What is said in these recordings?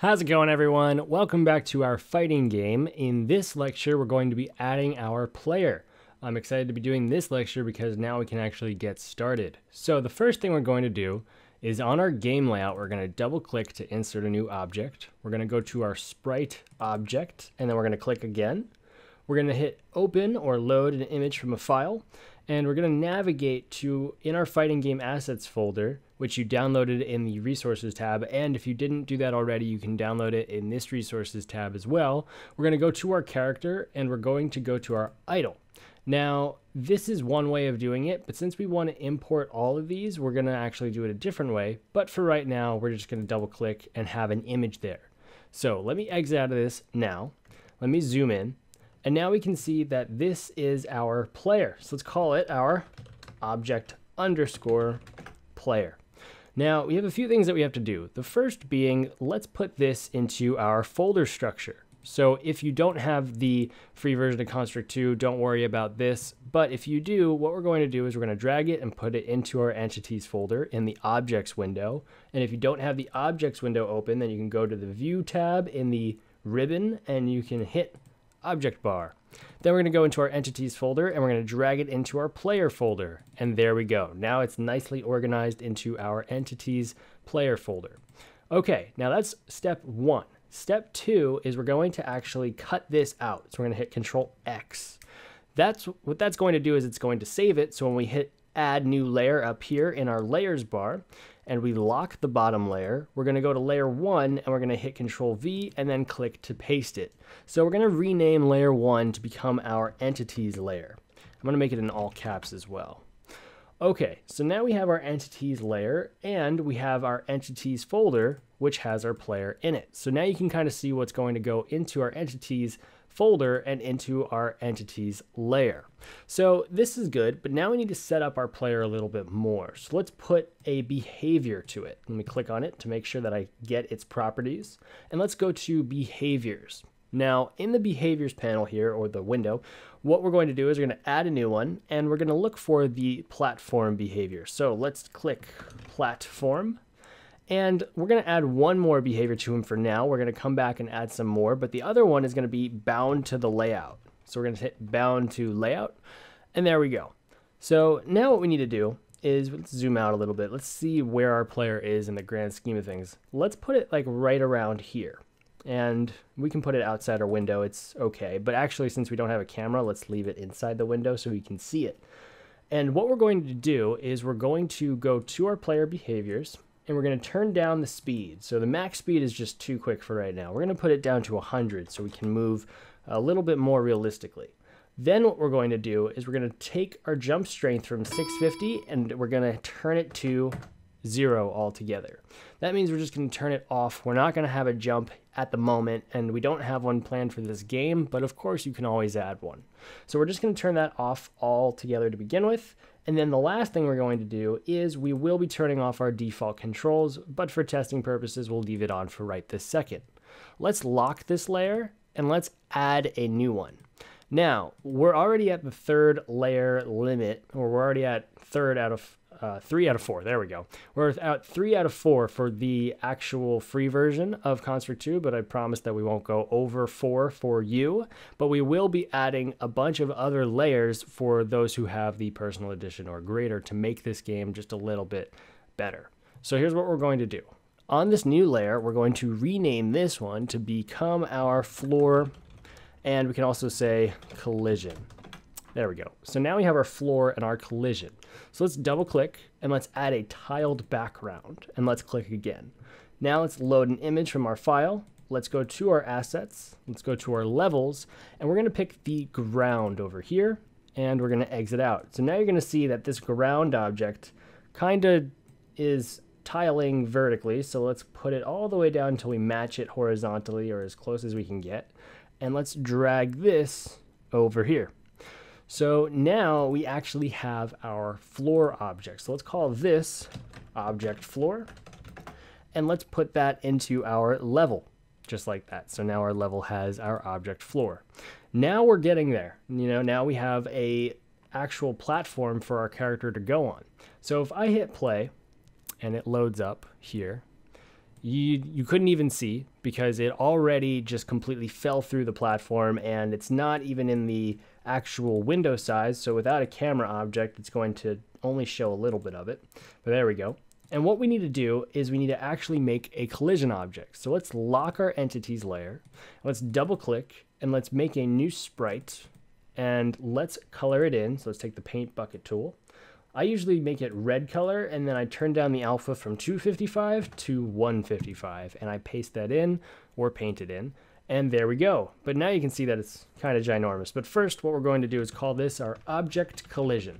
How's it going everyone? Welcome back to our fighting game. In this lecture, we're going to be adding our player. I'm excited to be doing this lecture because now we can actually get started. So the first thing we're going to do is on our game layout, we're going to double click to insert a new object. We're going to go to our sprite object and then we're going to click again. We're going to hit open or load an image from a file and we're going to navigate to in our fighting game assets folder which you downloaded in the resources tab. And if you didn't do that already you can download it in this resources tab as well. We're going to go to our character and we're going to go to our idle now this is one way of doing it but since we want to import all of these we're going to actually do it a different way. But for right now we're just going to double click and have an image there. So let me exit out of this now. Let me zoom in. And now we can see that this is our player. So let's call it our object underscore player. Now we have a few things that we have to do. The first being, let's put this into our folder structure. So if you don't have the free version of Construct 2, don't worry about this. But if you do, what we're going to do is we're going to drag it and put it into our entities folder in the objects window. And if you don't have the objects window open, then you can go to the view tab in the ribbon and you can hit object bar. Then we're going to go into our entities folder and we're going to drag it into our player folder. And there we go. Now it's nicely organized into our entities player folder. Okay, now that's step one. Step two is we're going to actually cut this out. So we're going to hit control X. That's what that's going to do is it's going to save it. So when we hit add new layer up here in our layers bar, and we lock the bottom layer, we're going to go to layer 1 and we're going to hit Control V and then click to paste it. So we're going to rename layer 1 to become our entities layer. I'm going to make it in all caps as well. Okay, so now we have our entities layer and we have our entities folder, which has our player in it. So now you can kind of see what's going to go into our entities folder and into our entities layer. So this is good, but now we need to set up our player a little bit more. So let's put a behavior to it. Let me click on it to make sure that I get its properties. And let's go to behaviors. Now in the behaviors panel here, or the window, what we're going to do is we're going to add a new one and we're going to look for the platform behavior. So let's click platform and we're going to add one more behavior to him for now. We're going to come back and add some more, but the other one is going to be bound to the layout. So we're going to hit bound to layout, and there we go. So now what we need to do is, let's zoom out a little bit. Let's see where our player is in the grand scheme of things. Let's put it like right around here. And we can put it outside our window, it's okay. But actually, since we don't have a camera, let's leave it inside the window so we can see it. And what we're going to do is we're going to go to our player behaviors, and we're going to turn down the speed. So the max speed is just too quick for right now. We're going to put it down to 100 so we can move a little bit more realistically. Then what we're going to do is we're going to take our jump strength from 650 and we're going to turn it to zero altogether. That means we're just going to turn it off. We're not going to have a jump at the moment and we don't have one planned for this game, but of course you can always add one. So we're just going to turn that off altogether to begin with and then the last thing we're going to do is we will be turning off our default controls, but for testing purposes, we'll leave it on for right this second. Let's lock this layer and let's add a new one. Now, we're already at the third layer limit, or we're already at third out of uh, three out of four. There we go. We're at three out of four for the actual free version of Construct 2, but I promise that we won't go over four for you. But we will be adding a bunch of other layers for those who have the personal edition or greater to make this game just a little bit better. So here's what we're going to do. On this new layer, we're going to rename this one to become our floor, and we can also say collision. There we go. So now we have our floor and our collision. So let's double click and let's add a tiled background and let's click again. Now let's load an image from our file. Let's go to our assets. Let's go to our levels and we're going to pick the ground over here and we're going to exit out. So now you're going to see that this ground object kind of is tiling vertically. So let's put it all the way down until we match it horizontally or as close as we can get. And let's drag this over here. So now we actually have our floor object. So let's call this object floor. And let's put that into our level, just like that. So now our level has our object floor. Now we're getting there. You know, now we have a actual platform for our character to go on. So if I hit play and it loads up here, you you couldn't even see because it already just completely fell through the platform and it's not even in the actual window size. So without a camera object it's going to only show a little bit of it. But there we go. And what we need to do is we need to actually make a collision object. So let's lock our entities layer. Let's double click and let's make a new sprite and let's color it in. So let's take the paint bucket tool I usually make it red color and then I turn down the alpha from 255 to 155 and I paste that in or paint it in. And there we go. But now you can see that it's kind of ginormous. But first, what we're going to do is call this our object collision.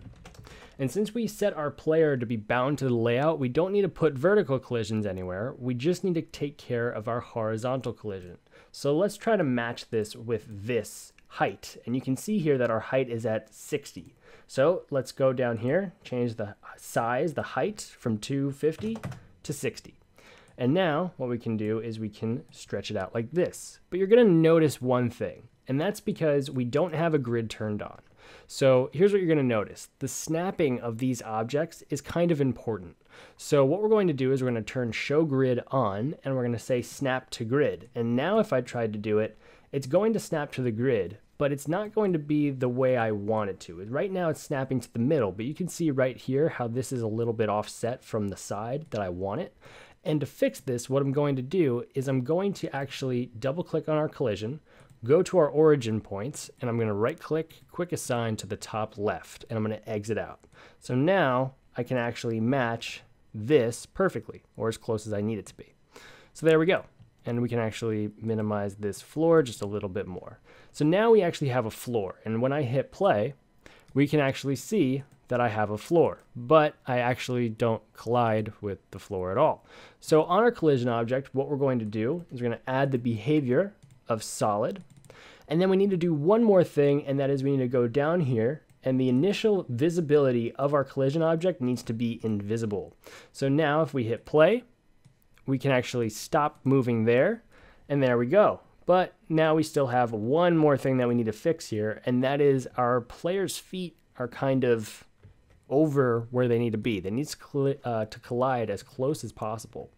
And since we set our player to be bound to the layout, we don't need to put vertical collisions anywhere. We just need to take care of our horizontal collision. So let's try to match this with this height. And you can see here that our height is at 60. So let's go down here, change the size, the height from 250 to 60. And now what we can do is we can stretch it out like this. But you're gonna notice one thing, and that's because we don't have a grid turned on. So here's what you're gonna notice. The snapping of these objects is kind of important. So what we're going to do is we're gonna turn show grid on and we're gonna say snap to grid. And now if I tried to do it, it's going to snap to the grid, but it's not going to be the way I want it to. Right now it's snapping to the middle, but you can see right here how this is a little bit offset from the side that I want it. And to fix this, what I'm going to do is I'm going to actually double click on our collision, go to our origin points, and I'm going to right click, quick assign to the top left, and I'm going to exit out. So now I can actually match this perfectly, or as close as I need it to be. So there we go and we can actually minimize this floor just a little bit more. So now we actually have a floor, and when I hit play, we can actually see that I have a floor, but I actually don't collide with the floor at all. So on our collision object, what we're going to do is we're going to add the behavior of solid, and then we need to do one more thing, and that is we need to go down here and the initial visibility of our collision object needs to be invisible. So now if we hit play, we can actually stop moving there, and there we go. But now we still have one more thing that we need to fix here, and that is our players' feet are kind of over where they need to be. They need to, uh, to collide as close as possible.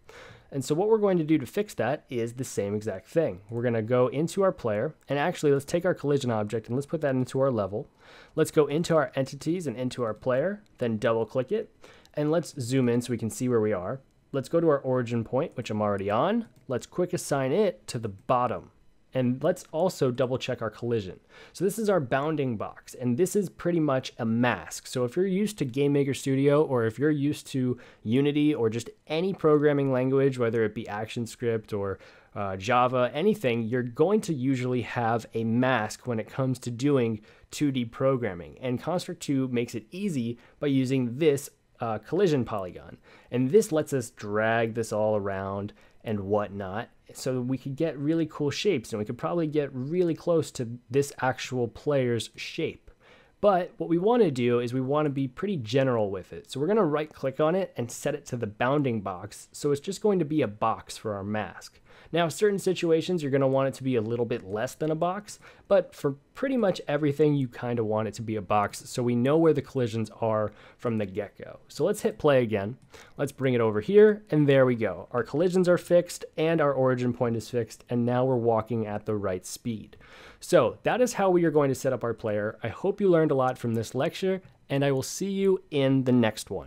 And so what we're going to do to fix that is the same exact thing. We're going to go into our player, and actually let's take our collision object and let's put that into our level. Let's go into our entities and into our player, then double click it, and let's zoom in so we can see where we are let's go to our origin point, which I'm already on. Let's quick assign it to the bottom. And let's also double check our collision. So this is our bounding box, and this is pretty much a mask. So if you're used to Game Maker Studio, or if you're used to Unity, or just any programming language, whether it be ActionScript or uh, Java, anything, you're going to usually have a mask when it comes to doing 2D programming. And Construct 2 makes it easy by using this uh, collision polygon. And this lets us drag this all around and whatnot so we could get really cool shapes and we could probably get really close to this actual player's shape. But what we want to do is we want to be pretty general with it. So we're going to right click on it and set it to the bounding box. So it's just going to be a box for our mask. Now, certain situations, you're going to want it to be a little bit less than a box, but for pretty much everything, you kind of want it to be a box so we know where the collisions are from the get-go. So let's hit play again. Let's bring it over here, and there we go. Our collisions are fixed, and our origin point is fixed, and now we're walking at the right speed. So that is how we are going to set up our player. I hope you learned a lot from this lecture, and I will see you in the next one.